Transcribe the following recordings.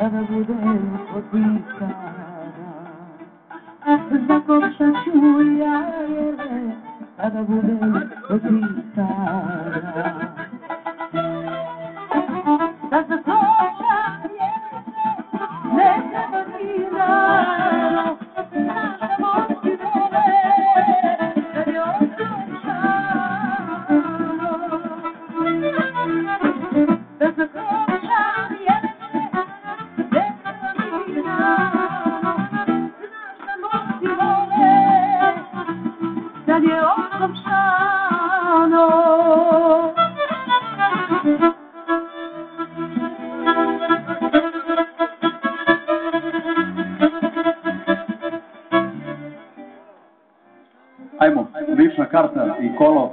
अरबुकार अरबु ada त Ajmo, lična karta i kolo.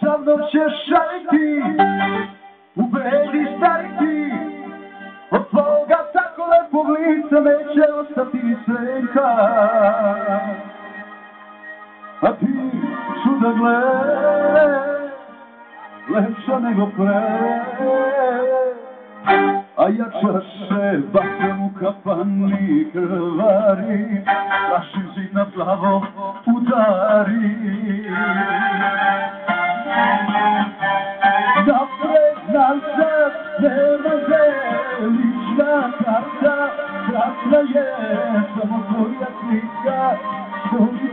Sa mnom ćeš šaliti, u bedi staviti, od tvoga tako lepog lica neće ostati senka. A ti čuda gle, lepša nego pre, A ja trzeba się ukapany krwari, Zaszy żyć na prawo udari. Dobre znalca, trzeba zelić na karta, Prawda jest, to mocno jak klika,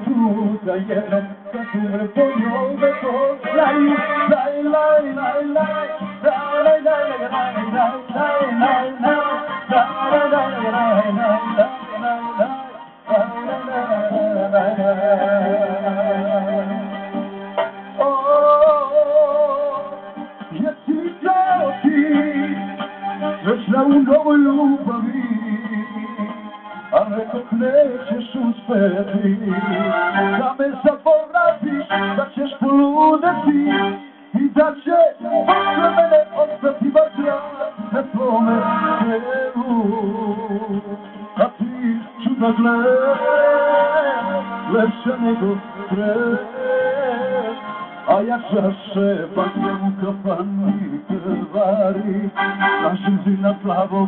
Cruza jedną katurę boją weszło Laj, laj, laj, laj, laj, laj, laj, laj, laj, laj, laj, laj będziesz uspełnił. Damy za porazi, da cię szpulunę ci i da cię potrzebne odpędziwa na tłumę A ty cuda gle, lepszenego krew, a ja zawsze patrzę u kapani, kewari, na żyzy na plawą,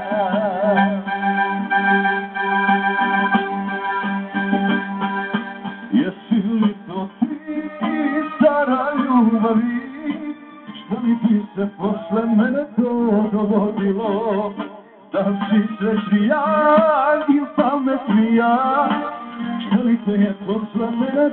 bawi, że mi pisze poszle mnie to dowodziło. Tam przyszle śmija, i same śmija, że mi pisze poszle mnie